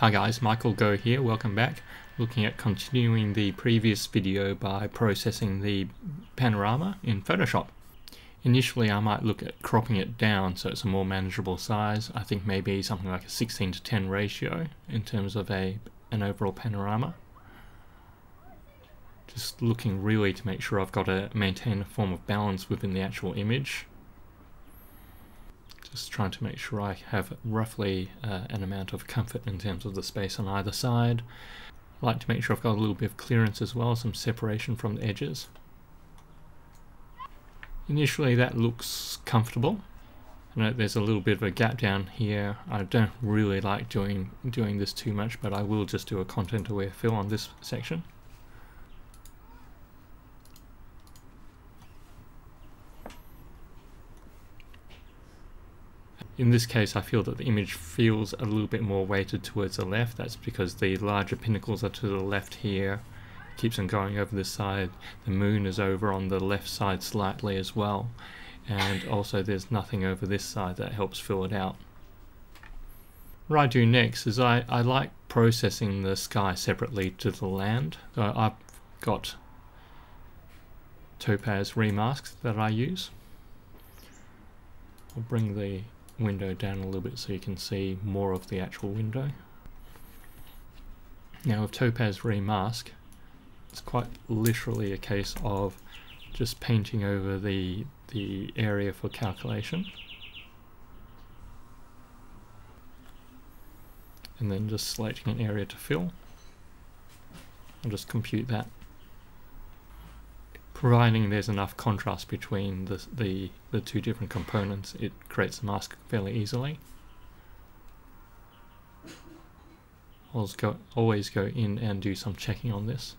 Hi guys, Michael Goh here, welcome back. Looking at continuing the previous video by processing the panorama in Photoshop. Initially I might look at cropping it down so it's a more manageable size. I think maybe something like a 16 to 10 ratio in terms of a an overall panorama. Just looking really to make sure I've got to maintain a form of balance within the actual image just trying to make sure I have roughly uh, an amount of comfort in terms of the space on either side. I like to make sure I've got a little bit of clearance as well, some separation from the edges. Initially that looks comfortable. I know there's a little bit of a gap down here. I don't really like doing doing this too much, but I will just do a content aware fill on this section. In this case, I feel that the image feels a little bit more weighted towards the left. That's because the larger pinnacles are to the left here. It keeps on going over this side. The moon is over on the left side slightly as well. And also there's nothing over this side that helps fill it out. What I do next is I, I like processing the sky separately to the land. So I've got topaz remasks that I use. I'll bring the window down a little bit so you can see more of the actual window. Now with Topaz Remask, it's quite literally a case of just painting over the, the area for calculation. And then just selecting an area to fill. I'll just compute that providing there's enough contrast between the, the, the two different components, it creates the mask fairly easily. Always go, always go in and do some checking on this.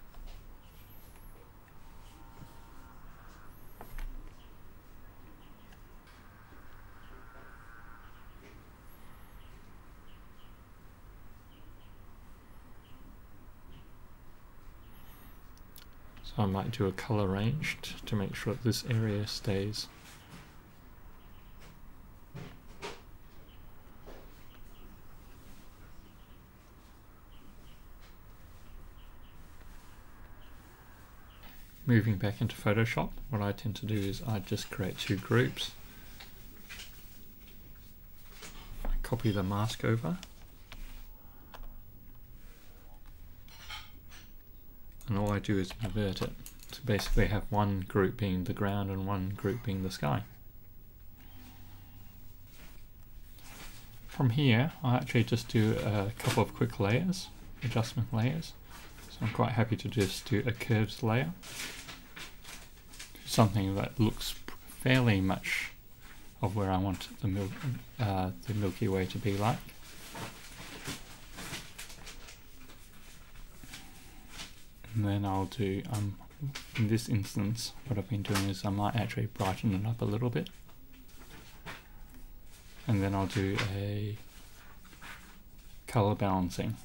So I might do a color range to make sure that this area stays Moving back into Photoshop, what I tend to do is I just create two groups. I copy the mask over and all I do is invert it to basically have one group being the ground and one group being the sky. From here I actually just do a couple of quick layers, adjustment layers. So I'm quite happy to just do a curves layer. Something that looks fairly much of where I want the, mil uh, the Milky Way to be like. And then I'll do um, in this instance what I've been doing is I might actually brighten it up a little bit. And then I'll do a color balancing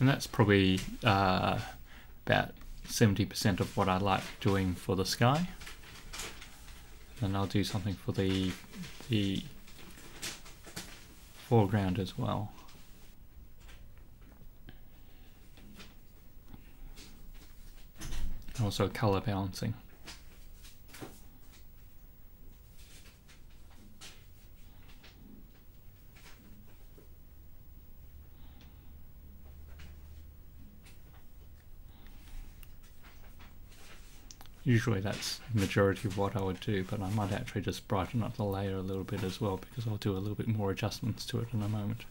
and that's probably uh, about 70% of what I like doing for the sky. And I'll do something for the the foreground as well. Also color balancing. Usually that's majority of what I would do, but I might actually just brighten up the layer a little bit as well because I'll do a little bit more adjustments to it in a moment.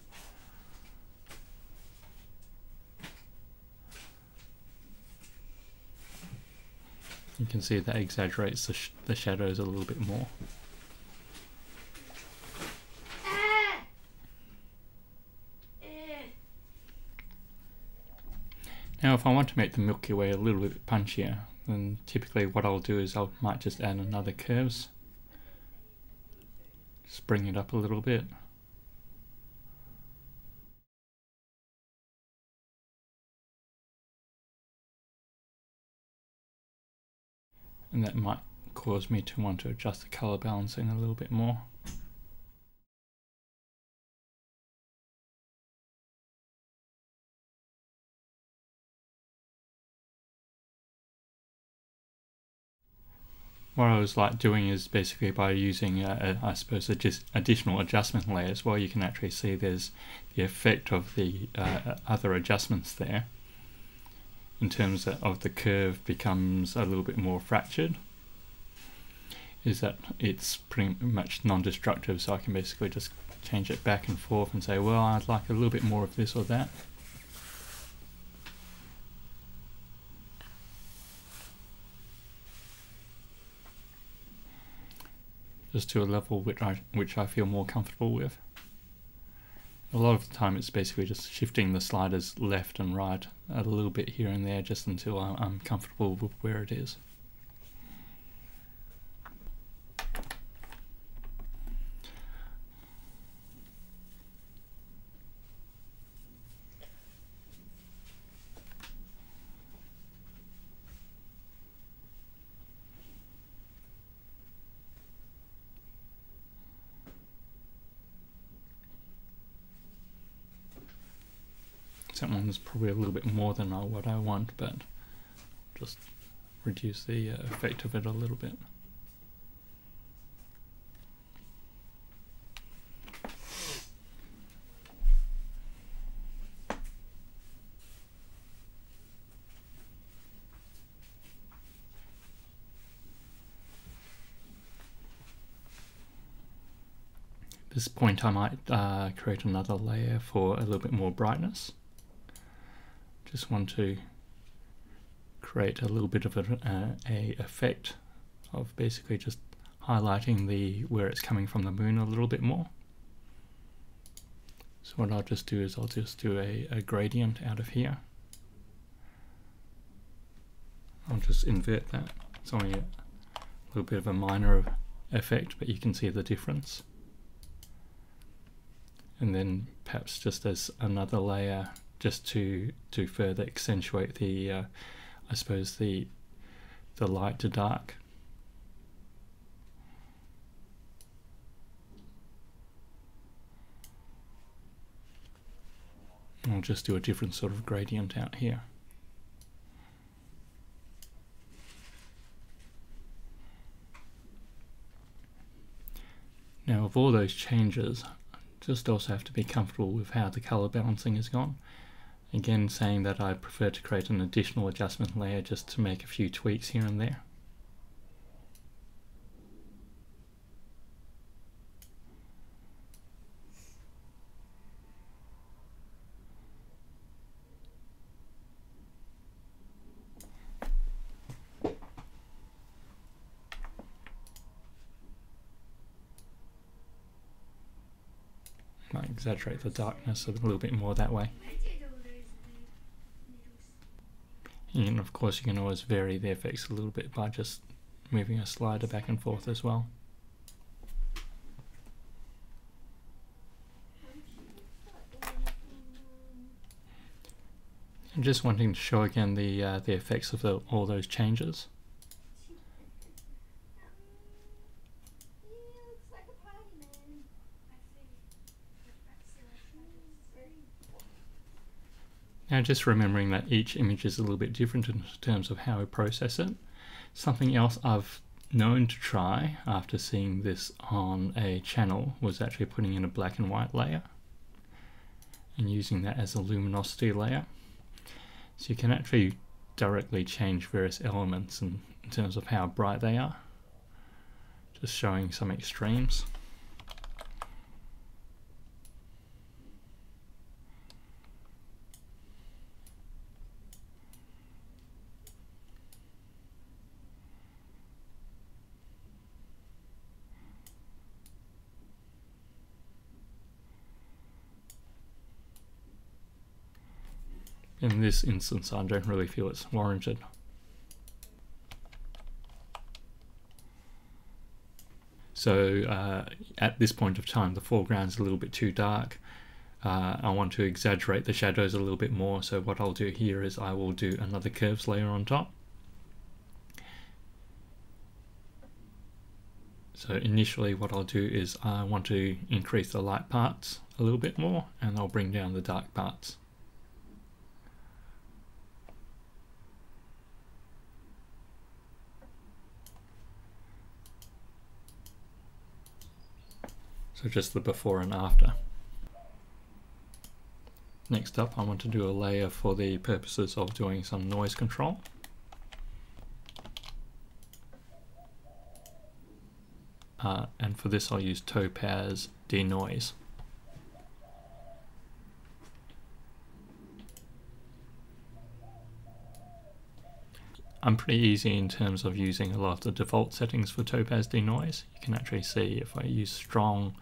You can see that exaggerates the, sh the shadows a little bit more. Now if I want to make the Milky Way a little bit punchier, then typically what I'll do is I might just add another curves Just bring it up a little bit. And that might cause me to want to adjust the color balancing a little bit more. What I was like doing is basically by using, uh, uh, I suppose, just additional adjustment layers. Well, you can actually see there's the effect of the uh, other adjustments there. In terms of the curve becomes a little bit more fractured. Is that it's pretty much non-destructive, so I can basically just change it back and forth and say, well, I'd like a little bit more of this or that. Just to a level which I which I feel more comfortable with. A lot of the time it's basically just shifting the sliders left and right a little bit here and there just until I'm comfortable with where it is. That one's probably a little bit more than what I want, but just reduce the uh, effect of it a little bit. At this point I might uh, create another layer for a little bit more brightness just want to create a little bit of a, uh, a effect of basically just highlighting the where it's coming from the moon a little bit more. So what I'll just do is I'll just do a, a gradient out of here. I'll just invert that. It's only a little bit of a minor effect, but you can see the difference. And then perhaps just as another layer just to to further accentuate the uh, I suppose the the light to dark. I'll just do a different sort of gradient out here. Now of all those changes, just also have to be comfortable with how the color balancing has gone. Again saying that I prefer to create an additional adjustment layer just to make a few tweaks here and there. exaggerate the darkness a little bit more that way. And of course you can always vary the effects a little bit by just moving a slider back and forth as well. And just wanting to show again the uh, the effects of the, all those changes. Now just remembering that each image is a little bit different in terms of how we process it. Something else I've known to try after seeing this on a channel was actually putting in a black and white layer and using that as a luminosity layer. So you can actually directly change various elements in, in terms of how bright they are. Just showing some extremes. In this instance I don't really feel it's warranted. So uh, at this point of time, the foreground is a little bit too dark. Uh, I want to exaggerate the shadows a little bit more. So what I'll do here is I will do another curves layer on top. So initially what I'll do is I want to increase the light parts a little bit more and I'll bring down the dark parts. So just the before and after. Next up I want to do a layer for the purposes of doing some noise control. Uh, and for this I'll use Topaz Denoise. I'm pretty easy in terms of using a lot of the default settings for Topaz Denoise. You can actually see if I use strong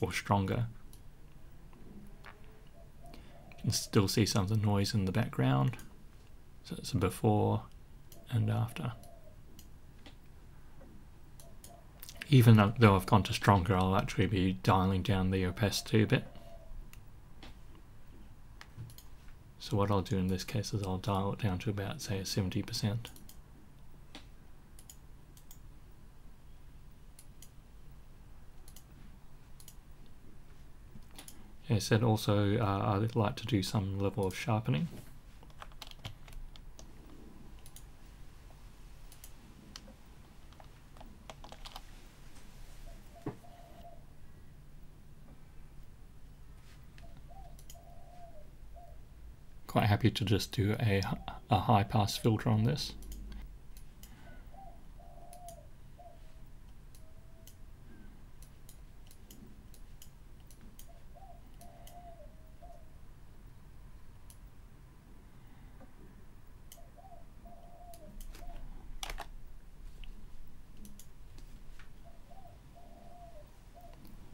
or stronger. You can still see some of the noise in the background. So it's a before and after. Even though I've gone to stronger, I'll actually be dialing down the opacity a bit. So what I'll do in this case is I'll dial it down to about, say, 70%. I said also uh, I'd like to do some level of sharpening. Quite happy to just do a, a high pass filter on this.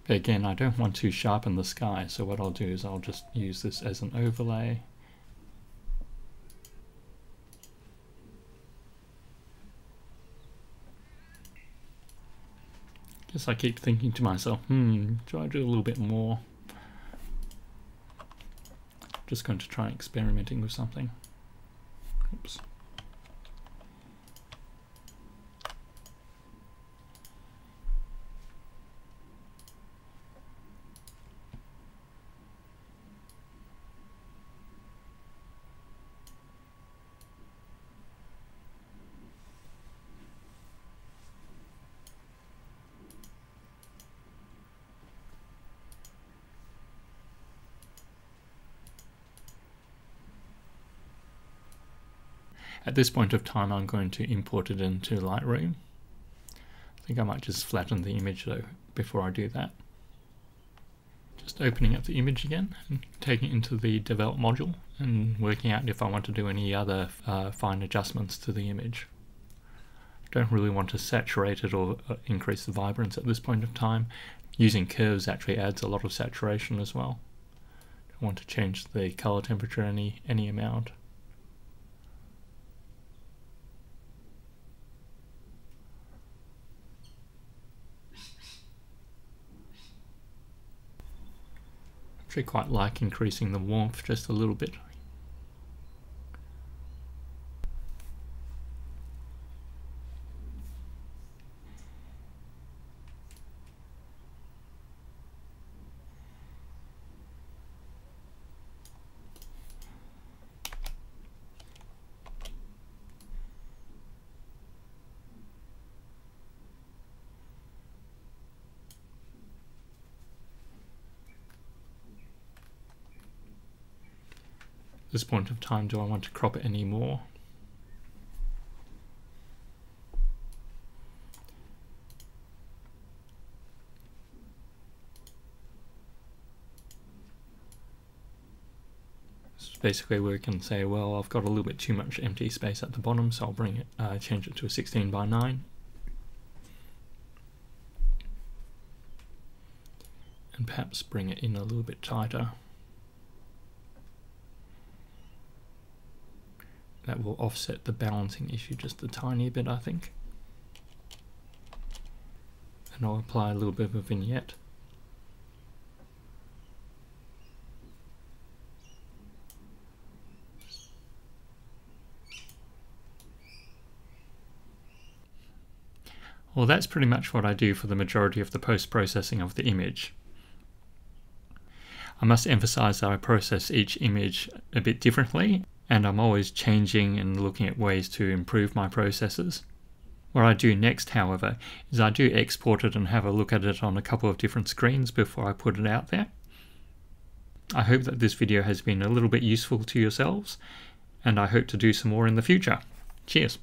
Again, I don't want to sharpen the sky, so what I'll do is I'll just use this as an overlay. Guess I keep thinking to myself, hmm, do I do a little bit more? Just going to try experimenting with something. Oops. At this point of time, I'm going to import it into Lightroom. I think I might just flatten the image though before I do that. Just opening up the image again and taking it into the develop module and working out if I want to do any other uh, fine adjustments to the image. Don't really want to saturate it or uh, increase the vibrance at this point of time. Using curves actually adds a lot of saturation as well. Don't want to change the color temperature any any amount. Actually quite like increasing the warmth just a little bit. This point of time, do I want to crop it anymore? basically we can say, well, I've got a little bit too much empty space at the bottom, so I'll bring it, uh, change it to a 16 by 9. And perhaps bring it in a little bit tighter. That will offset the balancing issue just a tiny bit I think. And I'll apply a little bit of a vignette. Well, that's pretty much what I do for the majority of the post-processing of the image. I must emphasize that I process each image a bit differently, and I'm always changing and looking at ways to improve my processes. What I do next, however, is I do export it and have a look at it on a couple of different screens before I put it out there. I hope that this video has been a little bit useful to yourselves, and I hope to do some more in the future. Cheers!